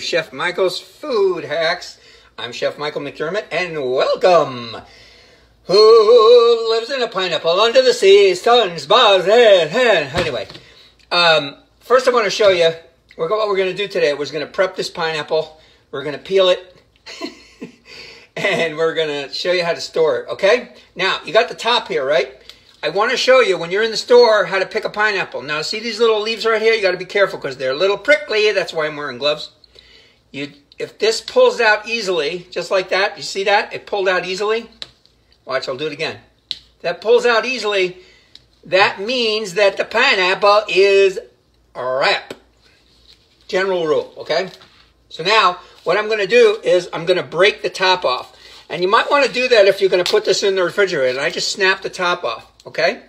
Chef Michael's Food Hacks. I'm Chef Michael McDermott, and welcome. Who lives in a pineapple under the sea? Suns, bars, and, and. Anyway, um, first I want to show you what we're going to do today. We're going to prep this pineapple. We're going to peel it. and we're going to show you how to store it, okay? Now, you got the top here, right? I want to show you when you're in the store how to pick a pineapple. Now, see these little leaves right here? You got to be careful because they're a little prickly. That's why I'm wearing gloves. You, if this pulls out easily, just like that, you see that? It pulled out easily. Watch, I'll do it again. That pulls out easily. That means that the pineapple is wrap. General rule, okay? So now, what I'm going to do is I'm going to break the top off. And you might want to do that if you're going to put this in the refrigerator. I just snap the top off. Okay?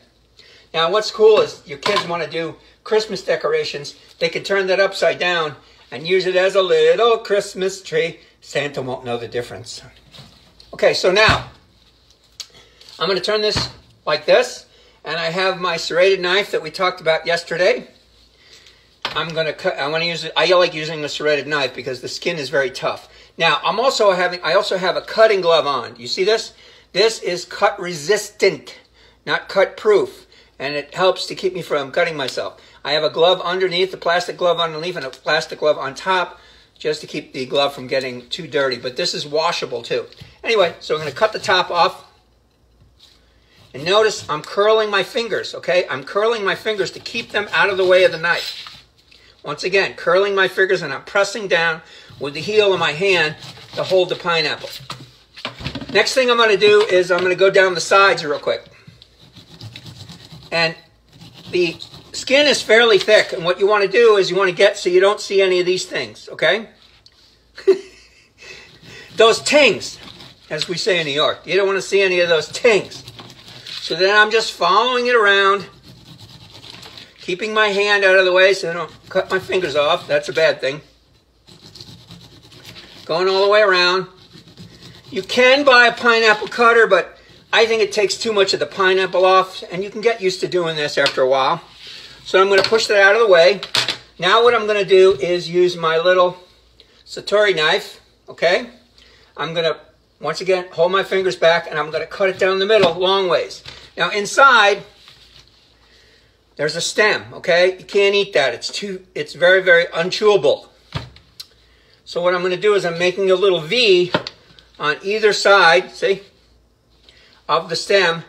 Now, what's cool is your kids want to do Christmas decorations. They can turn that upside down and use it as a little Christmas tree. Santa won't know the difference. Okay, so now I'm going to turn this like this, and I have my serrated knife that we talked about yesterday. I'm going to cut. I want to use it. I like using a serrated knife because the skin is very tough. Now, I'm also having. I also have a cutting glove on. You see this? This is cut resistant not cut proof, and it helps to keep me from cutting myself. I have a glove underneath, a plastic glove underneath, and a plastic glove on top, just to keep the glove from getting too dirty. But this is washable too. Anyway, so I'm going to cut the top off. And notice I'm curling my fingers, okay? I'm curling my fingers to keep them out of the way of the knife. Once again, curling my fingers and I'm pressing down with the heel of my hand to hold the pineapple. Next thing I'm going to do is I'm going to go down the sides real quick. And the skin is fairly thick. And what you want to do is you want to get so you don't see any of these things, okay? those tings, as we say in New York. You don't want to see any of those tings. So then I'm just following it around, keeping my hand out of the way so I don't cut my fingers off. That's a bad thing. Going all the way around. You can buy a pineapple cutter, but I think it takes too much of the pineapple off, and you can get used to doing this after a while. So I'm going to push that out of the way. Now what I'm going to do is use my little Santoku knife, okay? I'm going to, once again, hold my fingers back, and I'm going to cut it down the middle long ways. Now inside, there's a stem, okay? You can't eat that. It's too, it's very, very unchewable. So what I'm going to do is I'm making a little V on either side, see? Of the stem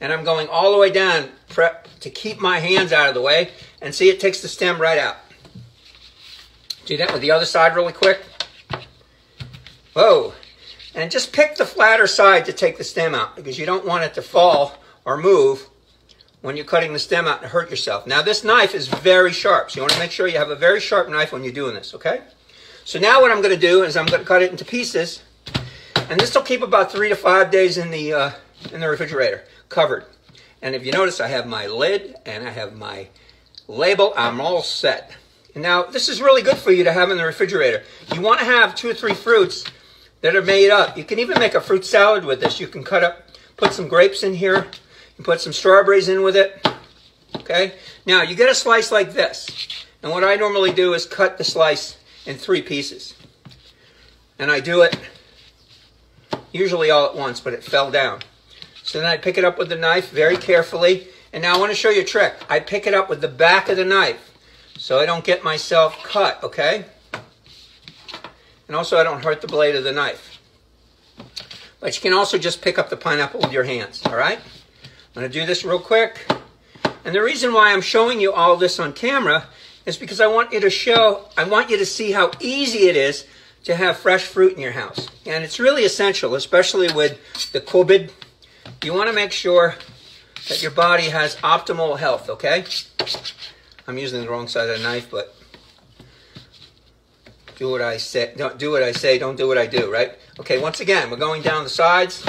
and I'm going all the way down prep to keep my hands out of the way and see it takes the stem right out. Do that with the other side really quick. Whoa. And just pick the flatter side to take the stem out because you don't want it to fall or move when you're cutting the stem out and hurt yourself. Now this knife is very sharp, so you want to make sure you have a very sharp knife when you're doing this, okay? So now what I'm going to do is I'm going to cut it into pieces, and this will keep about three to five days in the uh, in the refrigerator, covered. And if you notice, I have my lid and I have my label. I'm all set. Now, this is really good for you to have in the refrigerator. You want to have two or three fruits that are made up. You can even make a fruit salad with this. You can cut up, put some grapes in here, and put some strawberries in with it. Okay? Now, you get a slice like this. And what I normally do is cut the slice in three pieces. And I do it usually all at once, but it fell down. So then I pick it up with the knife very carefully. And now I want to show you a trick. I pick it up with the back of the knife so I don't get myself cut, okay? And also I don't hurt the blade of the knife. But you can also just pick up the pineapple with your hands, all right? I'm going to do this real quick. And the reason why I'm showing you all this on camera is because I want you to show, I want you to see how easy it is to have fresh fruit in your house. And it's really essential, especially with the COVID you want to make sure that your body has optimal health, okay? I'm using the wrong side of the knife, but do what I say. Don't do what I say. Don't do what I do, right? Okay, once again, we're going down the sides.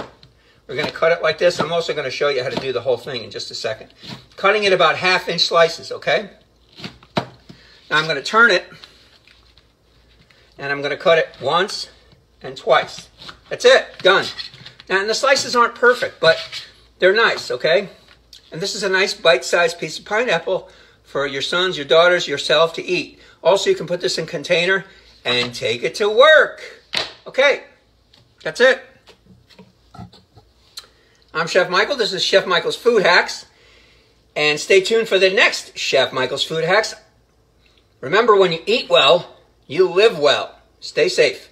We're going to cut it like this. I'm also going to show you how to do the whole thing in just a second. Cutting it about half inch slices, okay? Now I'm going to turn it, and I'm going to cut it once and twice. That's it. Done. And the slices aren't perfect, but they're nice, okay? And this is a nice bite-sized piece of pineapple for your sons, your daughters, yourself to eat. Also, you can put this in container and take it to work. Okay, that's it. I'm Chef Michael. This is Chef Michael's Food Hacks. And stay tuned for the next Chef Michael's Food Hacks. Remember, when you eat well, you live well. Stay safe.